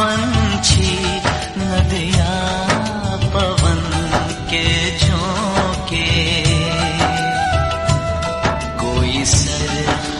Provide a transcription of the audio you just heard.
पंछी नदिया पवन के झोंके। कोई सर